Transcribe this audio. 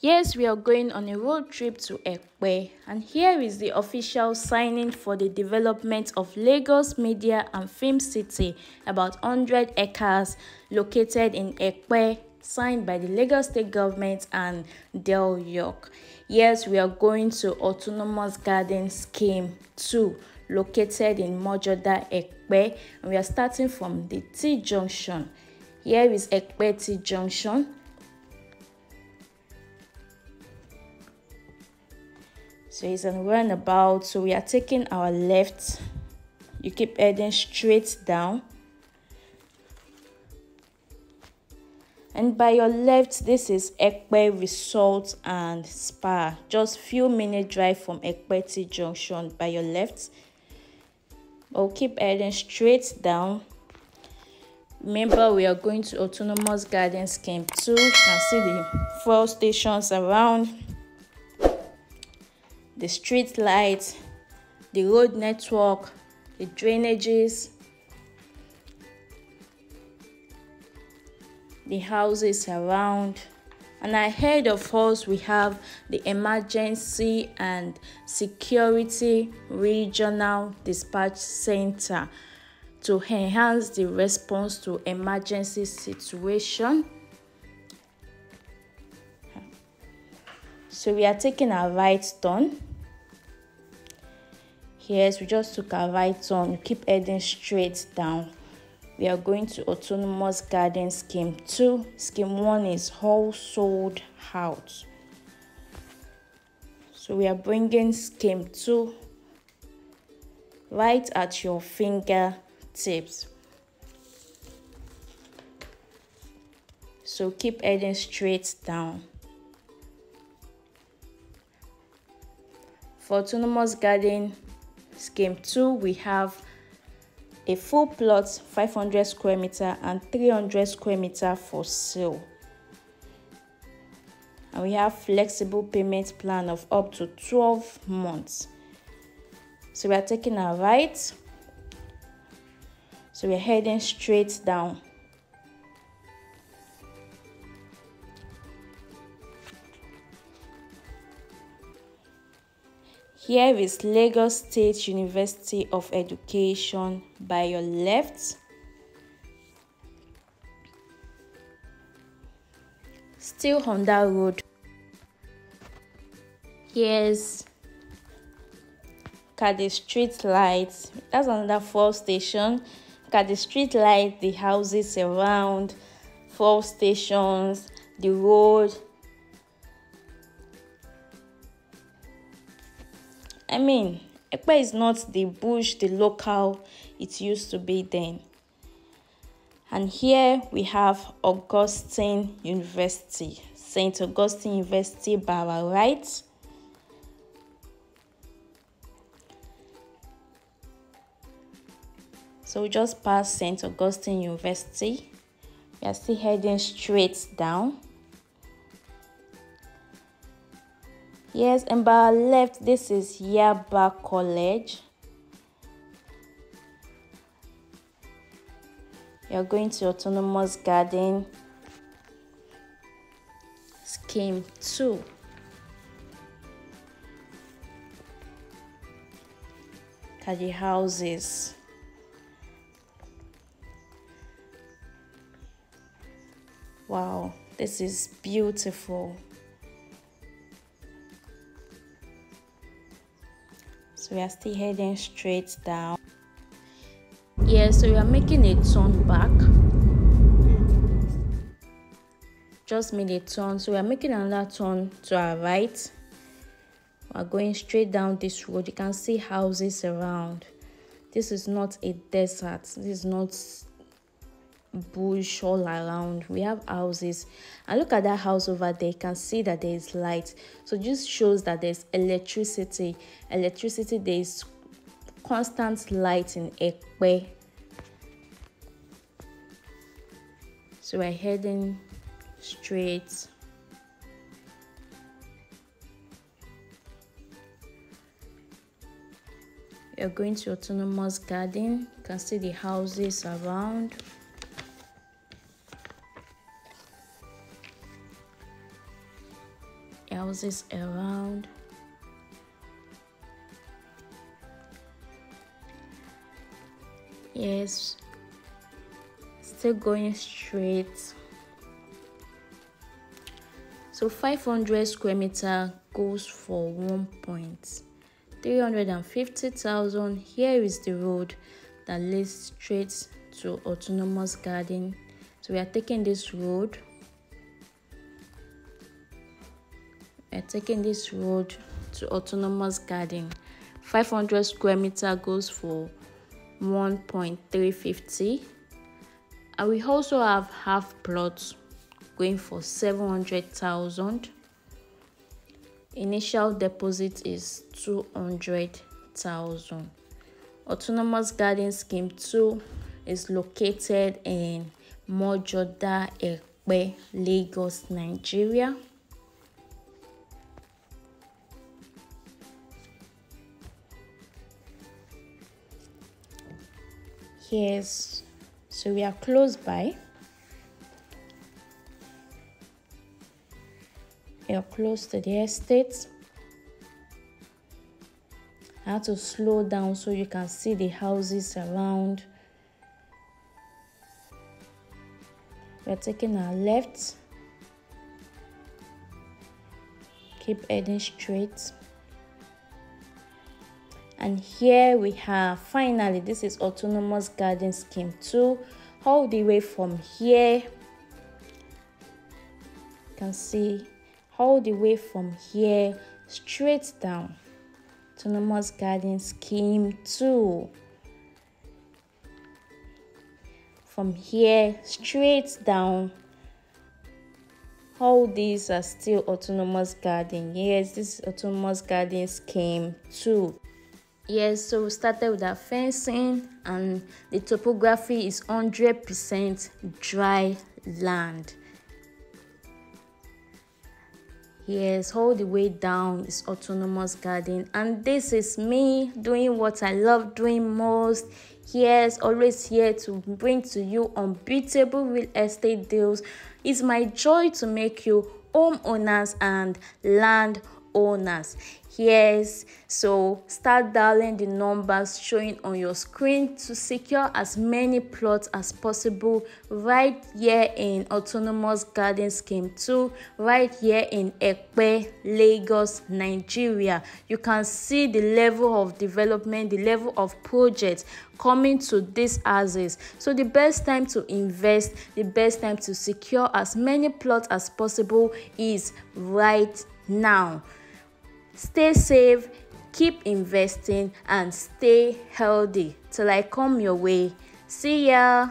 Yes, we are going on a road trip to Ekpe, and here is the official signing for the development of Lagos Media and Film City, about 100 acres located in Ekpe, signed by the Lagos State Government and Del York. Yes, we are going to Autonomous Garden Scheme 2, located in Mojoda, Ekpe, and we are starting from the T junction. Here is Ekpe T junction so it's a roundabout. So we are taking our left. You keep heading straight down. And by your left this is Epe Resort and Spa. Just few minute drive from Epe T Junction by your left. We'll keep heading straight down. Remember we are going to autonomous gardens scheme 2 you can see the four stations around the street lights, the road network, the drainages, the houses around. And ahead of us, we have the Emergency and Security Regional Dispatch Center to enhance the response to emergency situation. So we are taking a right turn Yes, we just took a right turn. Keep heading straight down. We are going to Autonomous Garden Scheme 2. Scheme 1 is all sold out. So we are bringing Scheme 2 right at your fingertips. So keep heading straight down. For Autonomous Garden scheme 2 we have a full plot 500 square meter and 300 square meter for sale. And we have flexible payment plan of up to 12 months. So we are taking a right so we're heading straight down Here is Lagos State University of Education by your left. Still on that road. Here's the Street Lights. That's another four station. the Street Light, the houses around, four stations, the road, I mean, Epe is not the bush, the local it used to be then. And here we have Augustine University, St. Augustine University by our right. So we just passed St. Augustine University. We are still heading straight down. Yes, and by our left, this is Yaba College. You're going to Autonomous Garden Scheme 2. Look at the houses. Wow, this is beautiful. So we are still heading straight down. Yeah so we are making a turn back. Just made a turn. So we are making another turn to our right. We are going straight down this road. You can see houses around. This is not a desert. This is not bush all around. We have houses. And look at that house over there. You can see that there is light. So just shows that there's electricity. Electricity there is constant light in Epe so we're heading straight. We're going to autonomous garden. You can see the houses around houses around. Yes. Still going straight. So 500 square meter goes for 1.350,000 here is the road that leads straight to autonomous garden. So we are taking this road taking this road to autonomous garden. 500 square meter goes for 1.350 and we also have half plots going for 700,000 initial deposit is 200,000 autonomous garden scheme 2 is located in Mojoda Epe Lagos Nigeria yes so we are close by. You're close to the estate. I have to slow down so you can see the houses around. We're taking our left. Keep heading straight and here we have finally this is autonomous garden scheme 2 all the way from here you can see all the way from here straight down. Autonomous garden scheme 2 from here straight down. All these are still autonomous garden. Yes this is autonomous garden scheme 2 Yes, so we started with our fencing and the topography is 100% dry land. Yes, all the way down is autonomous garden and this is me doing what I love doing most. Yes, always here to bring to you unbeatable real estate deals. It's my joy to make you homeowners and land owners. Yes so start dialing the numbers showing on your screen to secure as many plots as possible. Right here in autonomous garden scheme 2 right here in Epe Lagos Nigeria. You can see the level of development the level of projects coming to these houses. So the best time to invest the best time to secure as many plots as possible is right now Stay safe, keep investing, and stay healthy till I come your way. See ya!